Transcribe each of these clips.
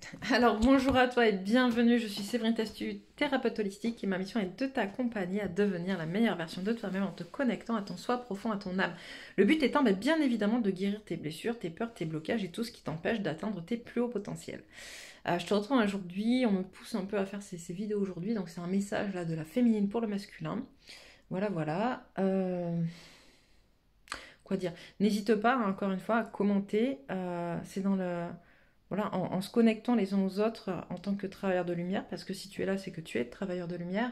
Alors bonjour à toi et bienvenue, je suis Séverine Testu, thérapeute holistique et ma mission est de t'accompagner à devenir la meilleure version de toi-même en te connectant à ton soi profond, à ton âme. Le but étant bah, bien évidemment de guérir tes blessures, tes peurs, tes blocages et tout ce qui t'empêche d'atteindre tes plus hauts potentiels. Euh, je te retrouve aujourd'hui, on me pousse un peu à faire ces, vidéos aujourd'hui, donc c'est un message là de la féminine pour le masculin. Voilà, voilà. Euh, quoi dire? N'hésite pas, hein, encore une fois, à commenter. Euh, c'est dans le voilà, en, se connectant les uns aux autres en tant que travailleur de lumière, parce que si tu es là, c'est que tu es travailleur de lumière,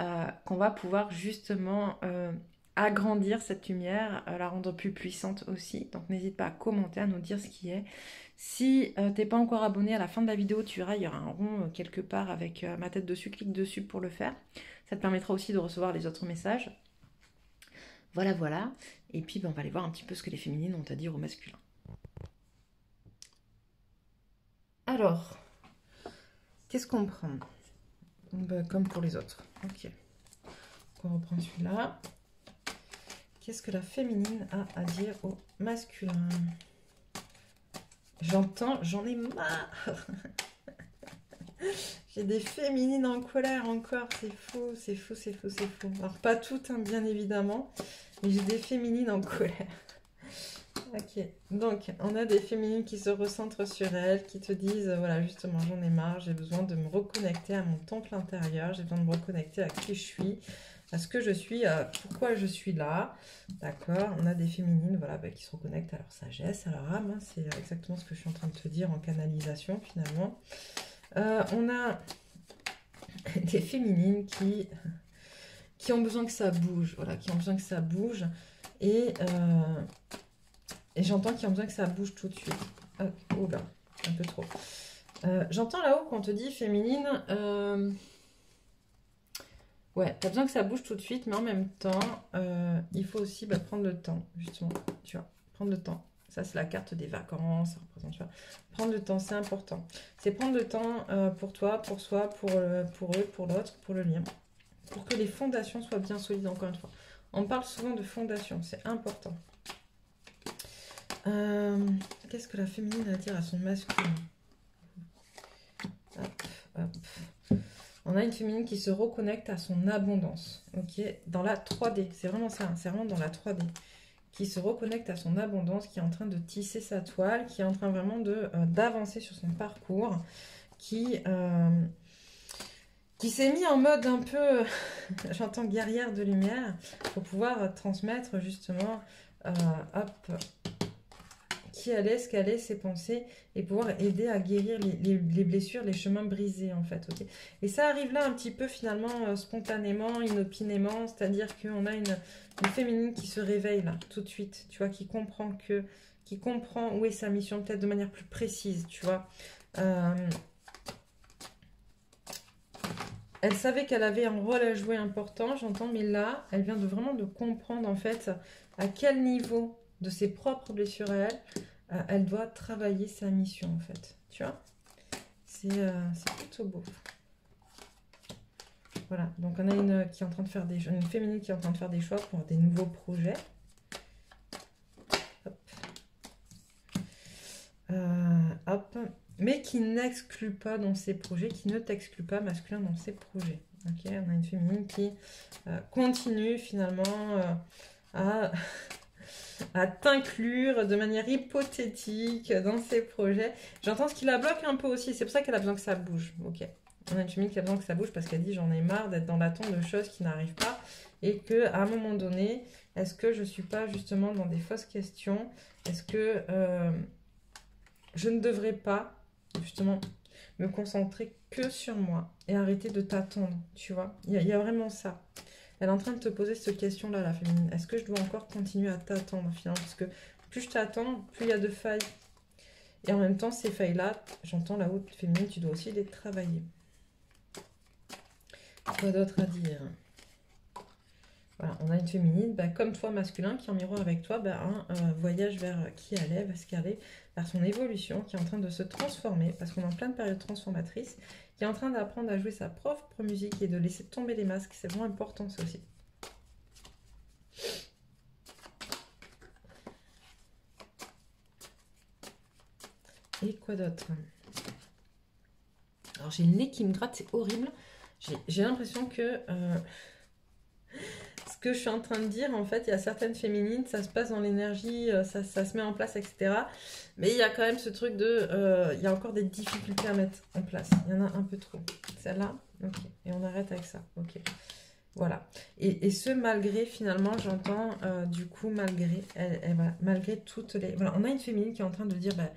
euh, qu'on va pouvoir justement euh, agrandir cette lumière, euh, la rendre plus puissante aussi. Donc n'hésite pas à commenter, à nous dire ce qui est. Si tu n'es pas encore abonné, à la fin de la vidéo, tu verras, il y aura un rond quelque part avec ma tête dessus, clique dessus pour le faire. Ça te permettra aussi de recevoir les autres messages. Voilà, voilà. Et puis, ben, on va aller voir un petit peu ce que les féminines ont à dire aux masculins. Alors, qu'est-ce qu'on prend? Bah, Comme pour les autres. Ok. on reprend celui-là. Qu'est-ce que la féminine a à dire au masculin? J'entends, j'en ai marre J'ai des féminines en colère encore, c'est faux, c'est faux, c'est faux, c'est faux. Alors pas toutes, hein, bien évidemment, mais j'ai des féminines en colère. Ok, donc on a des féminines qui se recentrent sur elles, qui te disent, voilà, justement, j'en ai marre, j'ai besoin de me reconnecter à mon temple intérieur, j'ai besoin de me reconnecter à qui je suis, à ce que je suis, à pourquoi je suis là, d'accord On a des féminines, voilà, bah, qui se reconnectent à leur sagesse, à leur âme, hein. c'est exactement ce que je suis en train de te dire en canalisation, finalement. Euh, on a des féminines qui, qui ont besoin que ça bouge, voilà, qui ont besoin que ça bouge, et... Euh, et j'entends qu'il y a besoin que ça bouge tout de suite. oh là, un peu trop. Euh, j'entends là-haut qu'on te dit féminine. Euh... Ouais, t'as besoin que ça bouge tout de suite, mais en même temps, euh, il faut aussi bah, prendre le temps, justement. Tu vois, prendre le temps. Ça, c'est la carte des vacances. Ça représente. Prendre le temps, c'est important. C'est prendre le temps pour toi, pour soi, pour, pour eux, pour l'autre, pour le lien. Pour que les fondations soient bien solides, encore une fois. On parle souvent de fondations, c'est important. Euh, qu'est-ce que la féminine a à dire à son masculin On a une féminine qui se reconnecte à son abondance. Ok, dans la 3D, c'est vraiment ça. Hein, c'est vraiment dans la 3D qui se reconnecte à son abondance, qui est en train de tisser sa toile, qui est en train vraiment euh, d'avancer sur son parcours, qui euh, qui s'est mis en mode un peu, j'entends guerrière de lumière, pour pouvoir transmettre justement, hop, qui allait, ce qu'allaient ses pensées et pouvoir aider à guérir les, blessures, les chemins brisés en fait. et ça arrive là un petit peu finalement euh, spontanément, inopinément, c'est-à-dire qu'on a une, féminine qui se réveille là tout de suite, tu vois, qui comprend que, qui comprend où est sa mission peut-être de manière plus précise, tu vois. Euh, elle savait qu'elle avait un rôle à jouer important, j'entends, mais là, elle vient de vraiment de comprendre en fait à quel niveau de ses propres blessures à elle, euh, elle doit travailler sa mission en fait. Tu vois? Euh, C'est plutôt beau. Voilà, donc on a une qui est en train de faire des une féminine qui est en train de faire des choix pour des nouveaux projets. Hop. Euh, hop. Mais qui n'exclut pas dans ses projets, qui ne t'exclut pas masculin dans ses projets. Ok, on a une féminine qui continue finalement à à t'inclure de manière hypothétique dans ses projets. J'entends ce qui la bloque un peu aussi. C'est pour ça qu'elle a besoin que ça bouge. Ok. On a une féminine qui a besoin que ça bouge parce qu'elle dit j'en ai marre d'être dans l'attente de choses qui n'arrivent pas et que à un moment donné, est-ce que je suis pas justement dans des fausses questions? Est-ce que euh, je ne devrais pas justement me concentrer que sur moi et arrêter de t'attendre, tu vois? Il y, a vraiment ça. Elle est en train de te poser cette question-là, la féminine. Est-ce que je dois encore continuer à t'attendre finalement? Parce que plus je t'attends, plus il y a de failles. Et en même temps, ces failles-là, j'entends la haute féminine, tu dois aussi les travailler. Quoi d'autre à dire? Voilà, on a une féminine, bah, comme toi masculin, qui en miroir avec toi, bah, un euh, voyage vers qui elle est, vers ce qu'elle est, vers son évolution, qui est en train de se transformer, parce qu'on est en pleine période transformatrice, qui est en train d'apprendre à jouer sa propre musique et de laisser tomber les masques. C'est vraiment important ça aussi. Et quoi d'autre? Alors j'ai le nez qui me gratte, c'est horrible. J'ai l'impression que euh, que je suis en train de dire, en fait, il y a certaines féminines, ça se passe dans l'énergie, euh, ça, se met en place, etc. Mais il y a quand même ce truc de... Euh, il y a encore des difficultés à mettre en place. Il y en a un peu trop. Celle-là Ok. Et on arrête avec ça. Ok. Voilà. Et, ce malgré, finalement, j'entends, du coup, malgré, elle, malgré toutes les... Voilà, on a une féminine qui est en train de dire... Bah,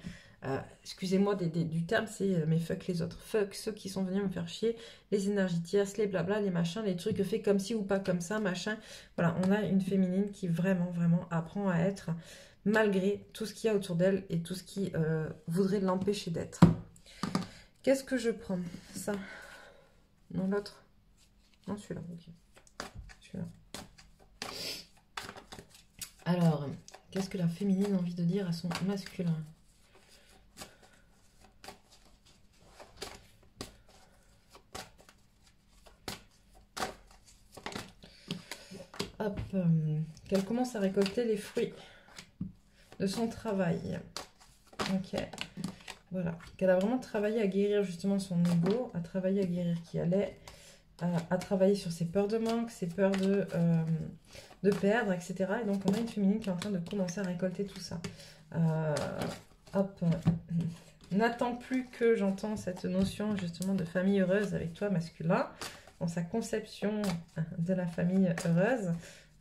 euh, excusez-moi du terme, c'est euh, mais fuck les autres, fuck ceux qui sont venus me faire chier, les énergies tierces, les blabla, les machins, les trucs fait comme ci ou pas comme ça, machin. Voilà, on a une féminine qui vraiment, vraiment apprend à être malgré tout ce qu'il y a autour d'elle et tout ce qui euh, voudrait l'empêcher d'être. Qu'est-ce que je prends? Ça Non, l'autre Non, celui-là, ok. Celui-là. Alors, qu'est-ce que la féminine a envie de dire à son masculin? Euh, qu'elle commence à récolter les fruits de son travail. Ok. Voilà. Qu'elle a vraiment travaillé à guérir justement son ego, à travailler à guérir qui allait, à, travailler sur ses peurs de manque, ses peurs de, euh, perdre, etc. Et donc on a une féminine qui est en train de commencer à récolter tout ça. Euh, hop. N'attends plus que j'entends cette notion justement de famille heureuse avec toi masculin sa conception de la famille heureuse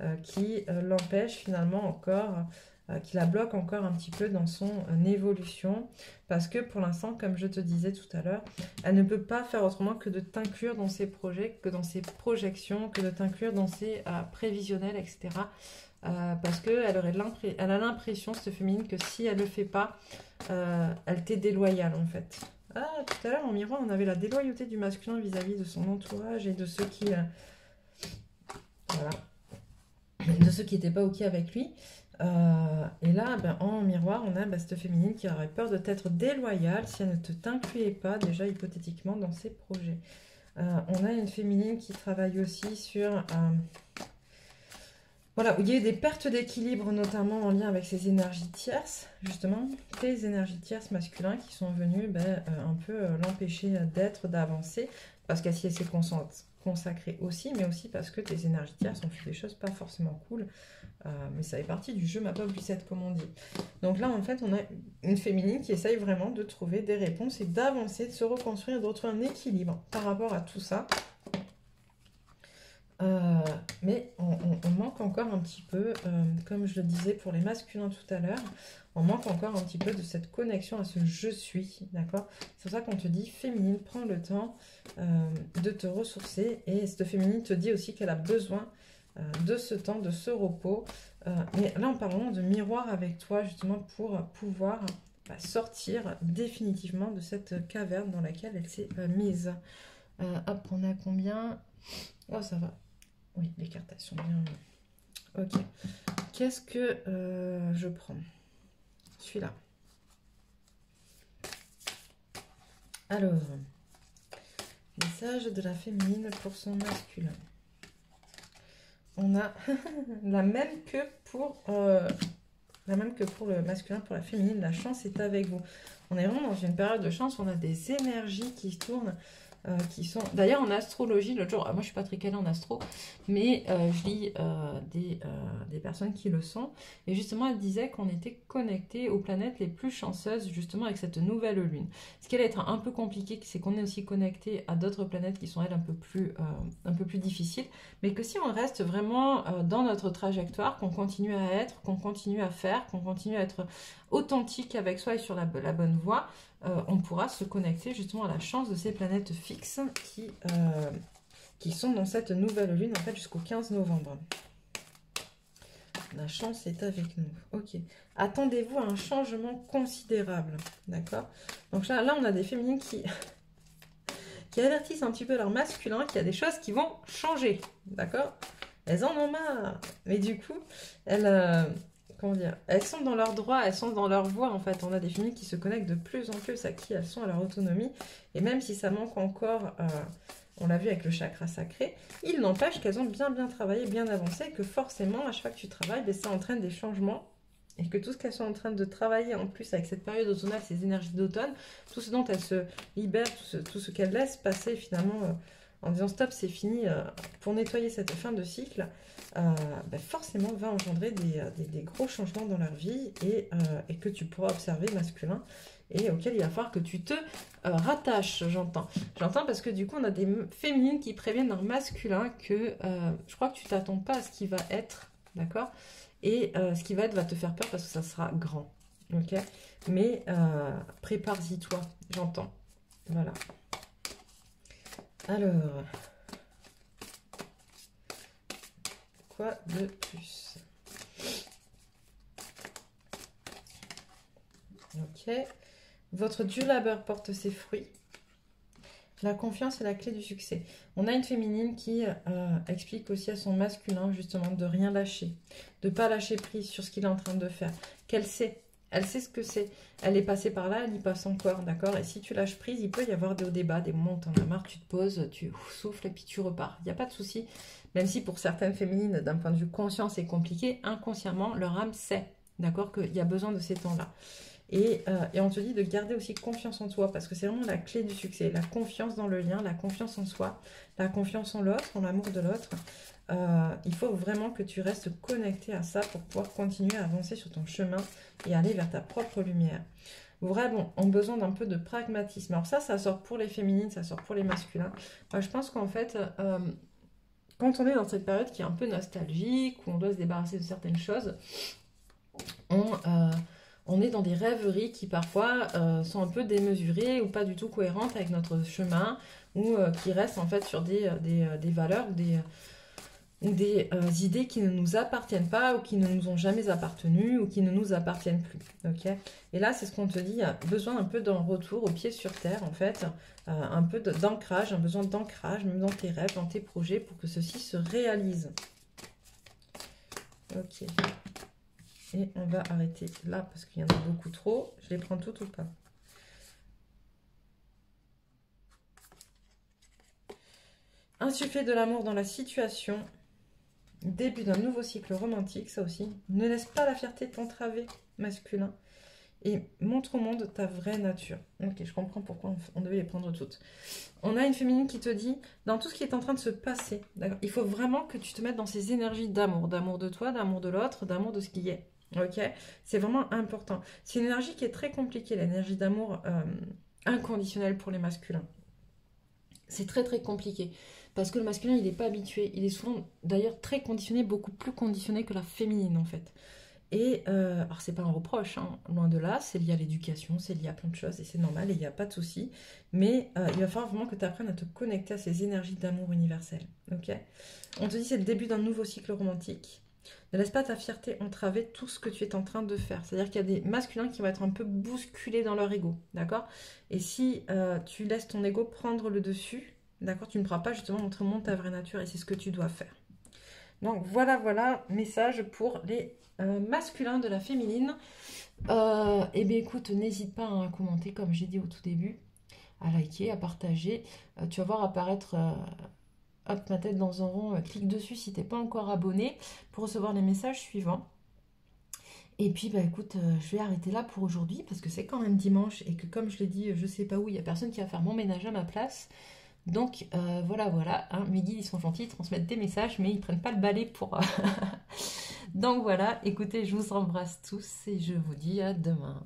euh, qui euh, l'empêche finalement encore, euh, qui la bloque encore un petit peu dans son évolution parce que pour l'instant, comme je te disais tout à l'heure, elle ne peut pas faire autrement que de t'inclure dans ses projets, que dans ses projections, que de t'inclure dans ses prévisionnels, etc. parce qu'elle elle a l'impression, cette féminine, que si elle ne le fait pas, elle t'est déloyale en fait. Ah, tout à l'heure, en miroir, on avait la déloyauté du masculin vis-à-vis de son entourage et de ceux qui... voilà. De ceux qui n'étaient pas OK avec lui. Euh, et là, ben, en miroir, on a ben, cette féminine qui aurait peur de t'être déloyale si elle ne te t'incluait pas, déjà hypothétiquement, dans ses projets. Euh, on a une féminine qui travaille aussi sur... Euh, voilà, où il y a eu des pertes d'équilibre, notamment en lien avec ces énergies tierces, justement, les énergies tierces masculins qui sont venus ben, euh, un peu euh, l'empêcher d'être, d'avancer, parce qu'elle s'est consacrée aussi, mais aussi parce que tes énergies tierces ont fait des choses pas forcément cool, euh, mais ça fait partie du jeu ma pauvre Lucette, comme on dit. Donc là, en fait, on a une féminine qui essaye vraiment de trouver des réponses et d'avancer, de se reconstruire, de un équilibre par rapport à tout ça, euh, mais on, manque encore un petit peu, euh, comme je le disais pour les masculins tout à l'heure, on manque encore un petit peu de cette connexion à ce je suis, d'accord? C'est pour ça qu'on te dit, féminine, prends le temps euh, de te ressourcer. Et cette féminine te dit aussi qu'elle a besoin de ce temps, de ce repos. mais là, on parle vraiment de miroir avec toi, justement, pour pouvoir bah, sortir définitivement de cette caverne dans laquelle elle s'est mise. hop, on a combien? Oh, ça va. Oui, les bien. Ok. Qu'est-ce que euh, je prends? Celui-là. Alors, message de la féminine pour son masculin. On a la même que pour euh, la même que pour le masculin, pour la féminine. La chance est avec vous. On est vraiment dans une période de chance. On a des énergies qui tournent. Euh, qui sont... D'ailleurs, en astrologie, l'autre jour, ah, moi je suis pas très calée en astro, mais euh, je lis euh, des, des, personnes qui le sont, et justement, elle disait qu'on était connecté aux planètes les plus chanceuses, justement, avec cette nouvelle lune. Ce qui allait être un peu compliqué, c'est qu'on est aussi connecté à d'autres planètes qui sont, elles, un peu plus, un peu plus difficiles, mais que si on reste vraiment dans notre trajectoire, qu'on continue à être, qu'on continue à faire, qu'on continue à être authentique avec soi et sur la, bonne voie, on pourra se connecter justement à la chance de ces planètes fixes qui, euh, sont dans cette nouvelle lune en fait jusqu'au 15 novembre. La chance est avec nous. Ok. Attendez-vous à un changement considérable. D'accord? Donc là, là, on a des féminines qui, qui avertissent un petit peu leur masculin qu'il y a des choses qui vont changer. D'accord? Elles en ont marre. Mais du coup, elles, euh, elles sont dans leur droit, elles sont dans leur voie en fait. On a des filles qui se connectent de plus en plus à qui elles sont, à leur autonomie. Et même si ça manque encore, euh, on l'a vu avec le chakra sacré, il n'empêche qu'elles ont bien bien travaillé, bien avancé, que forcément à chaque fois que tu travailles, ben, ça entraîne des changements et que tout ce qu'elles sont en train de travailler en plus avec cette période automnale, ces énergies d'automne, tout ce dont elles se libèrent, tout ce, qu'elles laissent passer finalement euh, en disant stop, c'est fini, euh, pour nettoyer cette fin de cycle, euh, ben forcément va engendrer des, gros changements dans leur vie et, que tu pourras observer masculin et auquel il va falloir que tu te rattaches, j'entends. J'entends parce que du coup, on a des féminines qui préviennent leur masculin que je crois que tu t'attends pas à ce qui va être, d'accord? Et euh, ce qui va être va te faire peur parce que ça sera grand. Ok? Mais euh, prépare-y toi, j'entends. Voilà. Alors. Quoi de plus? Ok. Votre dur labeur porte ses fruits. La confiance est la clé du succès. On a une féminine qui euh, explique aussi à son masculin justement de rien lâcher, de pas lâcher prise sur ce qu'il est en train de faire, qu'elle sait, elle sait ce que c'est, elle est passée par là, elle y passe encore, d'accord? Et si tu lâches prise, il peut y avoir des débats, des moments où en as marre, tu te poses, tu souffles et puis tu repars. Il n'y a pas de souci, même si pour certaines féminines, d'un point de vue conscient, c'est compliqué, inconsciemment, leur âme sait, d'accord, qu'il y a besoin de ces temps-là. Euh, et, on te dit de garder aussi confiance en toi, parce que c'est vraiment la clé du succès. La confiance dans le lien, la confiance en soi, la confiance en l'autre, en l'amour de l'autre. Euh, il faut vraiment que tu restes connecté à ça pour pouvoir continuer à avancer sur ton chemin et aller vers ta propre lumière. Vraiment, on a besoin d'un peu de pragmatisme. Alors ça, ça sort pour les féminines, ça sort pour les masculins. Moi, je pense qu'en fait, euh, quand on est dans cette période qui est un peu nostalgique, où on doit se débarrasser de certaines choses, on on est dans des rêveries qui parfois euh, sont un peu démesurées ou pas du tout cohérentes avec notre chemin ou euh, qui restent en fait sur des, euh, des, valeurs ou des, des idées qui ne nous appartiennent pas ou qui ne nous ont jamais appartenu ou qui ne nous appartiennent plus. Et là, c'est ce qu'on te dit, a besoin un peu d'un retour au pied sur terre en fait, un peu d'ancrage, un besoin d'ancrage même dans tes rêves, dans tes projets pour que ceci se réalise. Ok. Et on va arrêter là parce qu'il y en a beaucoup trop. Je les prends toutes ou pas? Insuffler de l'amour dans la situation. Début d'un nouveau cycle romantique, ça aussi. Ne laisse pas la fierté t'entraver, masculin. Et montre au monde ta vraie nature. Ok, je comprends pourquoi on devait les prendre toutes. On a une féminine qui te dit, dans tout ce qui est en train de se passer, il faut vraiment que tu te mettes dans ces énergies d'amour. D'amour de toi, d'amour de l'autre, d'amour de ce qui est. Ok? C'est vraiment important. C'est une énergie qui est très compliquée, l'énergie d'amour euh, inconditionnel pour les masculins. C'est très très compliqué. Parce que le masculin, il n'est pas habitué. Il est souvent d'ailleurs très conditionné, beaucoup plus conditionné que la féminine en fait. Et euh, alors c'est pas un reproche, hein, loin de là, c'est lié à l'éducation, c'est lié à plein de choses et c'est normal et il n'y a pas de souci. Mais euh, il va falloir vraiment que tu apprennes à te connecter à ces énergies d'amour universel. On te dit c'est le début d'un nouveau cycle romantique. Ne laisse pas ta fierté entraver tout ce que tu es en train de faire. C'est-à-dire qu'il y a des masculins qui vont être un peu bousculés dans leur ego, d'accord? Et si euh, tu laisses ton ego prendre le dessus, d'accord Tu ne pourras pas justement montrer au ta vraie nature et c'est ce que tu dois faire. Donc voilà, voilà, message pour les euh, masculins de la féminine. Euh, eh bien écoute, n'hésite pas à commenter comme j'ai dit au tout début, à liker, à partager. tu vas voir apparaître hop, ma tête dans un rond, euh, clique dessus si t'es pas encore abonné pour recevoir les messages suivants. Et puis, bah écoute, euh, je vais arrêter là pour aujourd'hui parce que c'est quand même dimanche et que, comme je l'ai dit, je sais pas où, il y a personne qui va faire mon ménage à ma place. Donc, euh, voilà, voilà. Hein, mes guides, ils sont gentils, ils transmettent des messages, mais ils prennent pas le balai pour. Donc, voilà. Écoutez, je vous embrasse tous et je vous dis à demain.